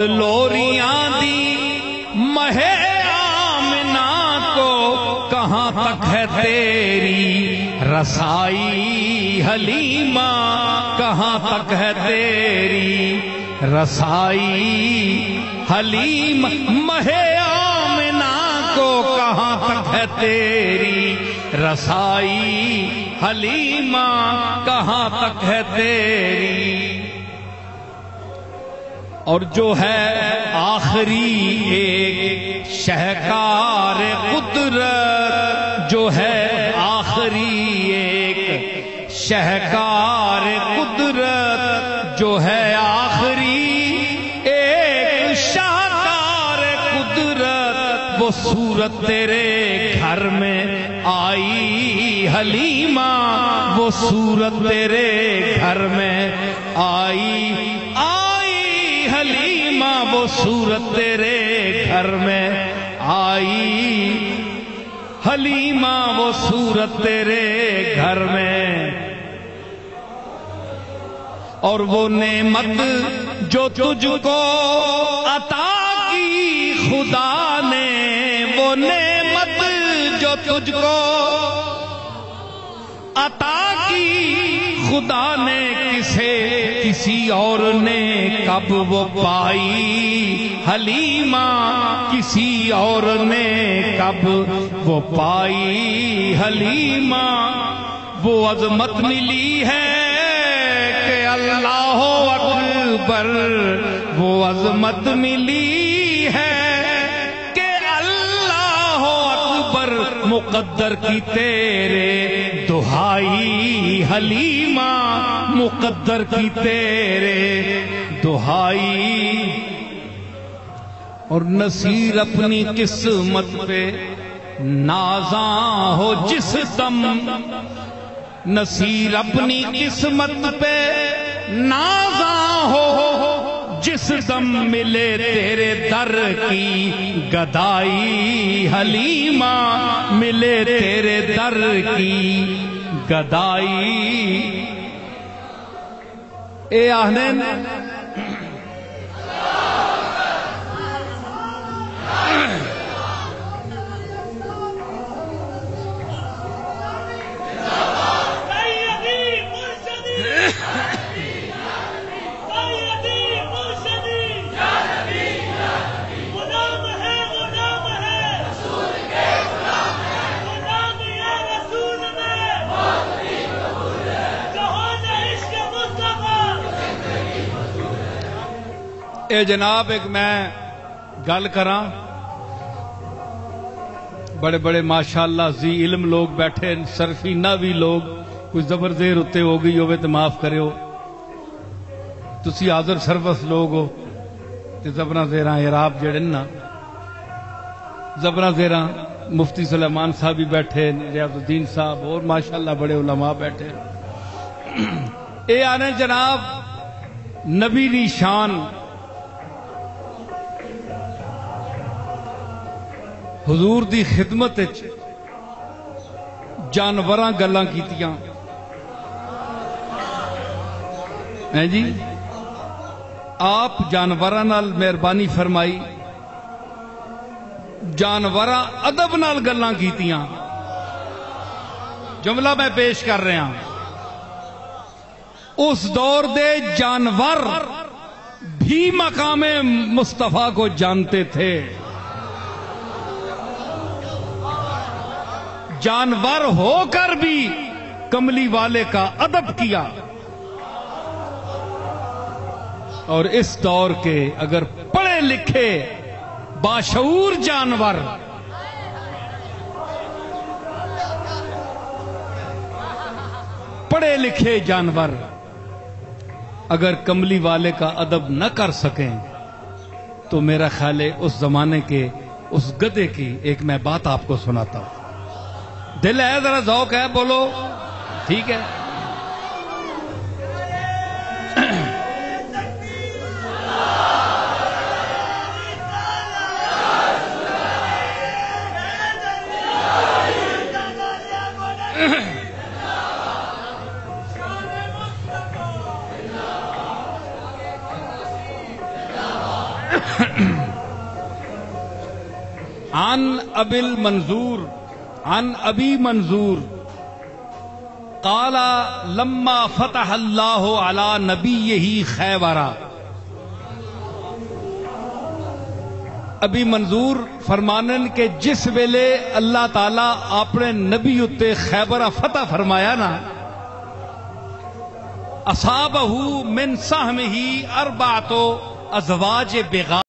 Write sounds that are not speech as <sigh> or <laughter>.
लोरियाँ दी महे आमना को, कहाँ तक है तेरी रसाई हलीमा? कहाँ तक है तेरी रसाई हलीम? महे आमना को, कहाँ तक है तेरी रसाई हलीमा? कहाँ तक है तेरी और जो है आखिरी एक शहकार कुदरत, जो है आखिरी एक शहकार कुदरत, जो है आखिरी एक शाहकार कुदरत, वो सूरत तेरे घर में आई हलीमा, वो सूरत तेरे घर में आई हलीमा वो सूरत तेरे घर में आई। हलीमा, वो सूरत तेरे घर में। और वो नेमत जो तुझको अता की, खुदा ने, वो नेमत जो तुझको अता की। खुदा ने किसे, किसी और ने कब वो पाई? हलीमा किसी और ने कब वो पाई? हलीमा, वो अजमत मिली है कि अल्लाह अकबर, वो अजमत मिली है अकबर मुकद्दर की तेरे दुहाई हलीमा, मुकद्दर की तेरे दुहाई। और नसीर अपनी किस्मत पे नाजा हो जिस दम, नसीर अपनी किस्मत पे नाजा हो जिस दम मिले तेरे दर की गदाई, हलीमा, मिले तेरे दर की गदाई। ए आहने ए जनाब, एक मैं गल करा। बड़े बड़े माशाला जी, इल्म लोग बैठे सरफीना भी लोग कुछ जबर देर उत्ते हो गई होवे तो माफ़ करो तुसी आदर सरवस लोग हो, ते जबरा जेरा इराब जेड़े ना जबरा जेरा मुफ्ती सलेमान साहब भी बैठे रियाजुद्दीन साहब, और माशाला बड़े उलमा बैठे <clears throat> ए आने जनाब, नबी दी शान हजूर की खिदमत जानवर गल् जी? आप जानवर मेहरबानी फरमाई, जानवर अदब नाल गल् जुमला मैं पेश कर रहा उस दौर दे जानवर भी मकामे मुस्तफ़ा को जानते थे। जानवर होकर भी कमली वाले का अदब किया। और इस दौर के अगर पढ़े लिखे बाशूर जानवर, पढ़े लिखे जानवर अगर कमली वाले का अदब न कर सकें तो मेरा ख्याल है उस जमाने के, उस गधे की एक मैं बात आपको सुनाता हूँ। दिल है जरा जौक है बोलो। ठीक है। <clears throat> आन अबिल मंजूर। अन अबी मंजूर। काला लम्मा फतह अल्लाह अला नबी यही खैबरा। अभी मंजूर फरमानन के जिस वेले अल्लाह ताला अपने नबी उत्ते खैबरा फतह फरमाया ना, असाबहू मिन साहम ही अरबा तो अजवाज बेगा